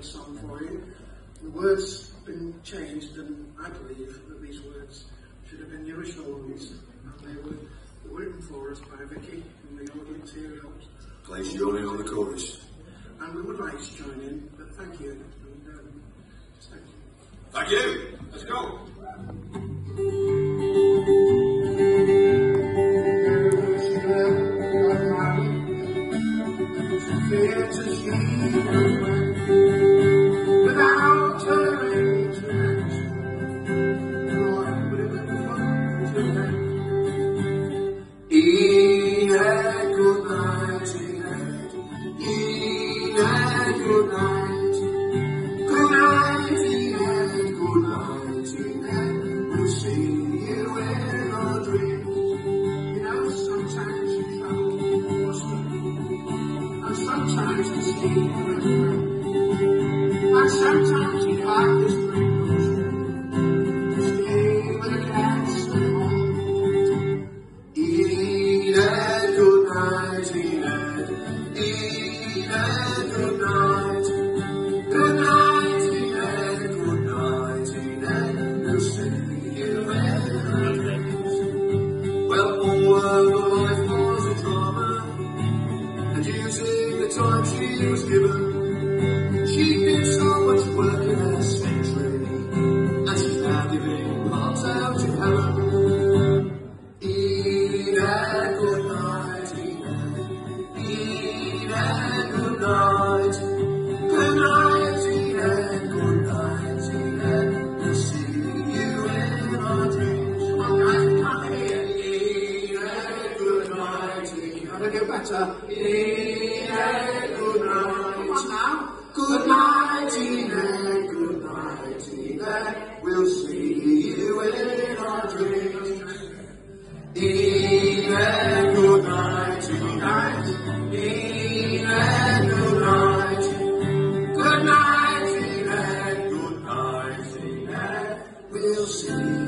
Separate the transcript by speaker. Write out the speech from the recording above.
Speaker 1: this song for you. The words have been changed, and I believe that these words should have been the original ones. And they were, they were written for us by Vicki and the audience here helped.
Speaker 2: Place you only on the chorus.
Speaker 1: And we would like to join in, but thank you. And, um, thank you.
Speaker 2: Thank you. Let's go.
Speaker 1: Without And sometimes you like this she was given, she did so much work in her century, and she's now giving parts out to heaven. Enid, good night, Enid. Enid, good night. Good night. Good night, see you in come here. Good night, better. back, we'll see you in our dreams. Enid goodnight tonight, Enid goodnight, goodnight, Enid goodnight, Enid we'll see.